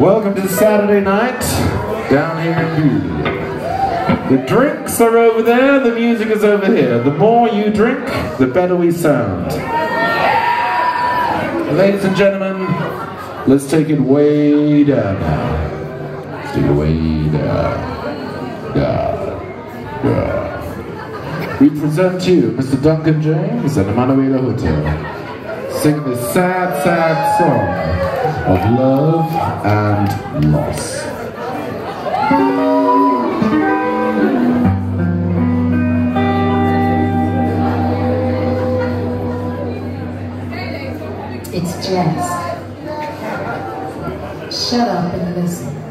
Welcome to Saturday night down here in Beaulieu. The drinks are over there, the music is over here. The more you drink, the better we sound. Ladies and gentlemen, let's take it way down now. Let's take it way down. Down. Down. We present to you Mr. Duncan James and Emanuela Hutter singing this sad, sad song of love and loss. It's jazz. Shut up and listen.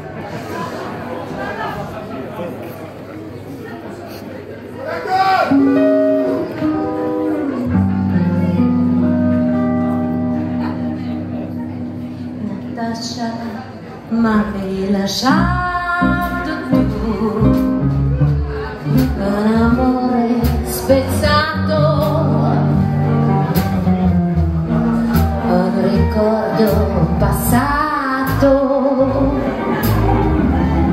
Mi hai lasciato tu un amore spezzato. Un ricordo passato.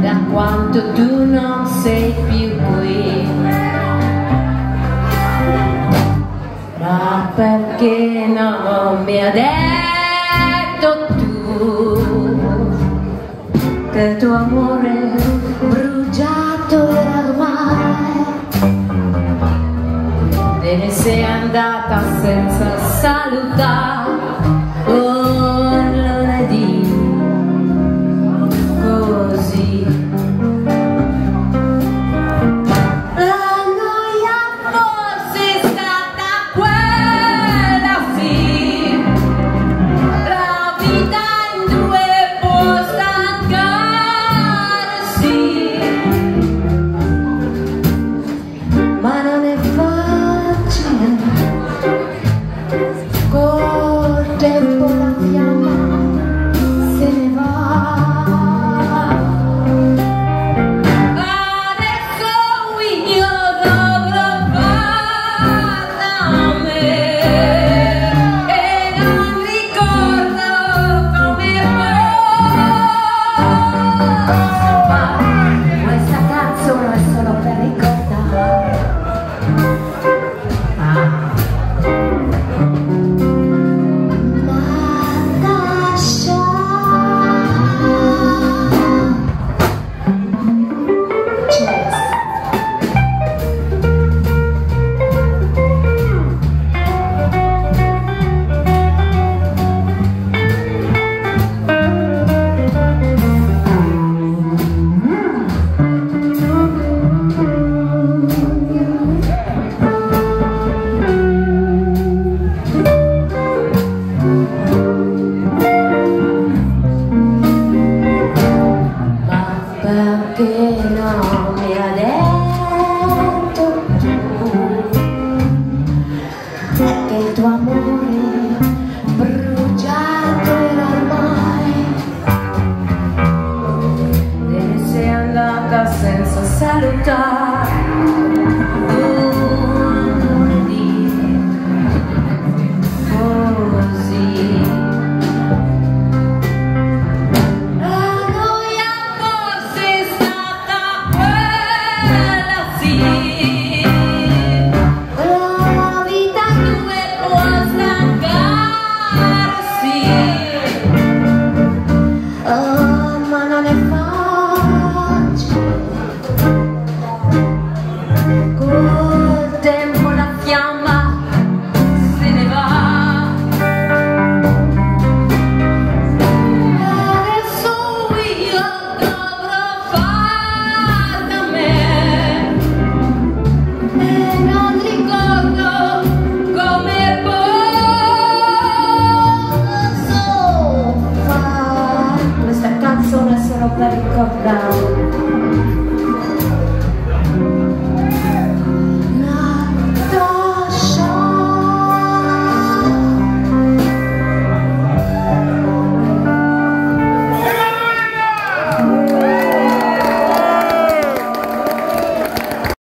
Da quanto tu non sei più qui. Ma perché non mi ha il tuo amore bruciato ormai. Te ne sei andata senza salutare te